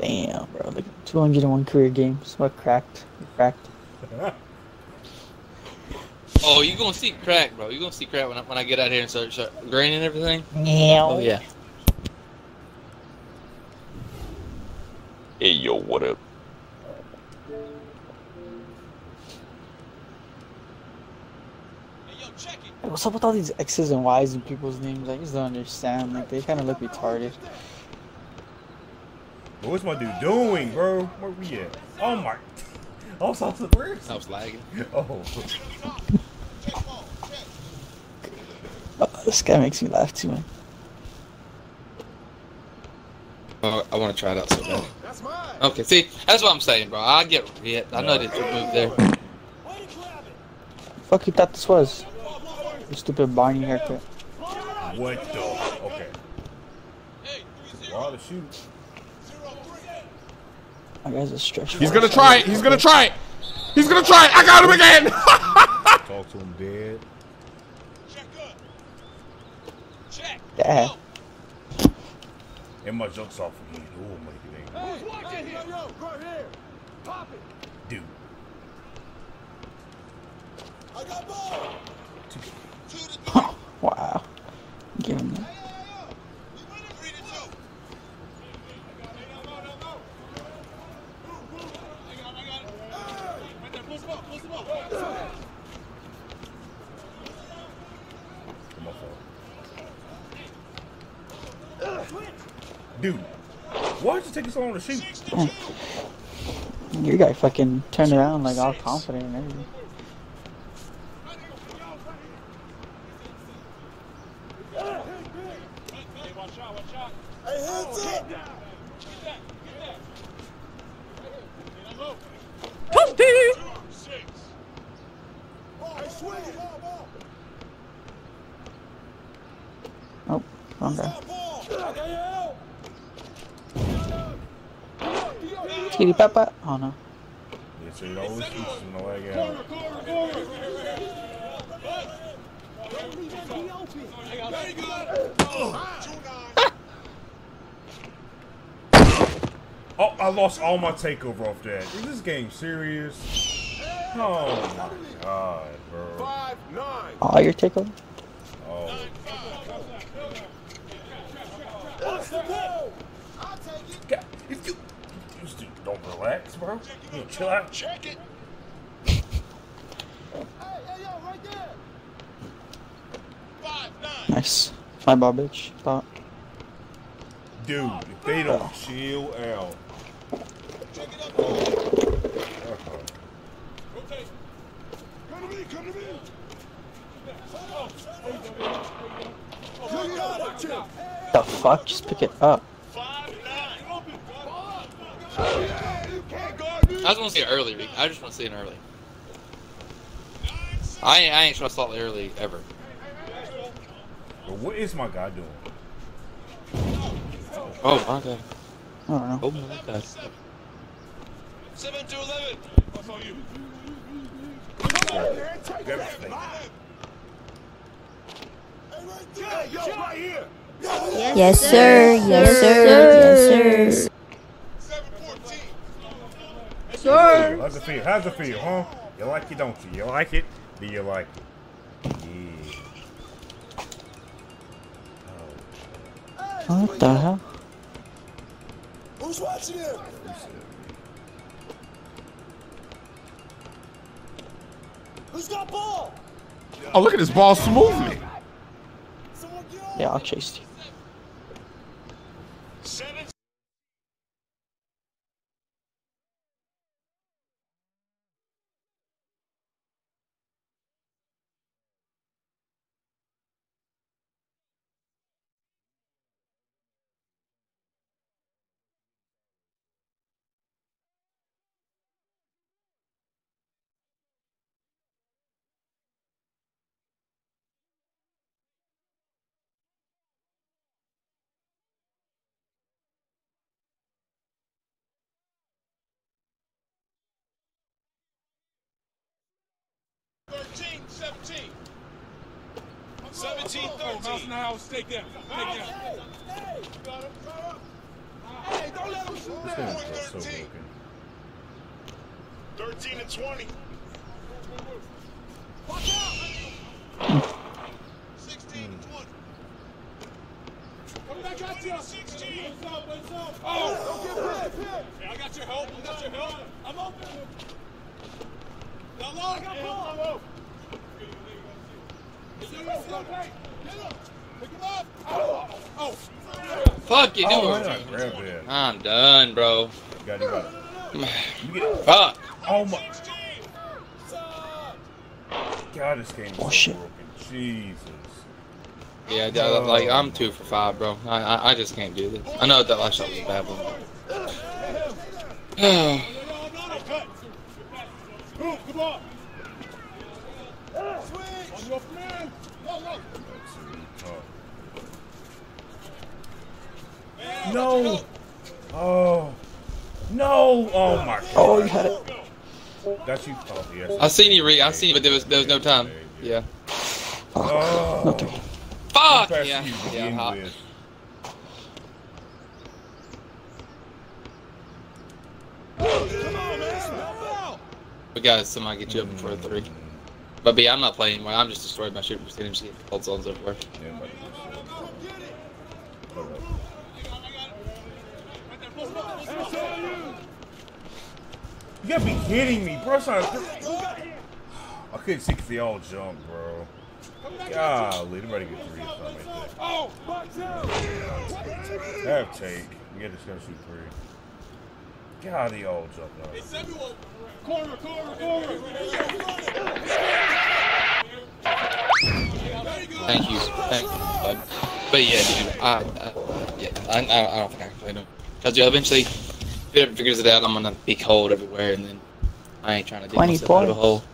Damn, bro. Like 201 career games. What cracked? Cracked. Oh, you gonna see crack, bro. You gonna see crack when I, when I get out here and start, start greening everything. Yeah. Oh yeah. Hey yo, what up? Like, what's up with all these X's and Y's in people's names? I just don't understand. Like they kind of look retarded. What's my dude doing, bro? Where we at? Oh my. Oh, so where's? I was lagging. Oh. Oh, this guy makes me laugh too, man. Oh, I want to try it out so bad. Okay, see, that's what I'm saying, bro. I get hit. I know that you moved there. Fuck you thought this was? You stupid Barney haircut. What the? Okay. Hey, Wow, the shoot. My guy's a stretch. He's gonna try it. He's gonna try it. He's gonna try it. I got him again. Talk to him dead. Yeah. And my jumps off again. Oh my god. Dude. Wow. Give him that. My fault. Dude. Why'd you take so long to shoot? You guy fucking turned around like all confident and everything. Oh, wrong guy. Kitty Papa? Oh no. Yes, sir. It always shoots in the leg out. Oh, I lost all my takeover off that. Is this game serious? Oh my god, bro. All your takeover? Oh. God, if you, you just don't relax, bro. You know, chill out. Check it. Nice. My ball, bitch. Thought. Dude, if they don't chill out. The fuck? Just pick it up. I just want to see it early, I just want to see it early. I ain't, I ain't trust slightly early ever. But what is my guy doing? Oh my god. I don't know. Oh my god. Seven to eleven. What's on you? Yes, sir. Yes, sir. Yes, sir. Sir. How's it feel? How's it feel, huh? You like it, don't you? You like it? Do you like it? Yeah. What the hell? Who's watching him? Who's got ball? Oh, look at this ball movement. Yeah, I'll chase you. 13, 17. 17, 13. Mouse now, take them. Take them. Hey, don't let them shoot that. 13. 13 and 20. Watch out! 16 and 20. Come back at you. 16. What's up? What's up? Oh, don't get hit. I got your help. I got your help. I'm open. Fuck you Oh, doing? why not grab that? I'm done, bro. You got you got it. You get, Fuck. oh my god, this game is so shit. broken. Jesus. Yeah, yeah, like I'm two for five, bro. I, I, I just can't do this. I know that last shot was a bad one. Move. Switch. On your man. Go, go. No! Oh. No! Oh my god. Oh, you had it. That's you. Oh, yes. I seen you read. I seen you, but there was there was no time. Yeah. Oh. Okay. Fuck. Pass Yeah. you to Yeah. begin hot. with. Come on, man. Help out. We got somebody get you up before three. But B, I'm not playing anymore. I'm just destroyed my shooting percentage. See cold zones everywhere. Yeah, get. You gotta be kidding me, bro. I couldn't see because they all jumped, bro. Golly, everybody get three or something like that. Oh. Have take. We got to just go shoot three. God, they all jumped now. Samuel. Corner, corner, corner. Thank you. Thank you. Bud. But yeah, dude. I, I, yeah, I, I, I don't think I can play no. Cause yeah, eventually, if it ever figures it out, I'm gonna be cold everywhere, and then I ain't trying to dig 20 myself out of a hole.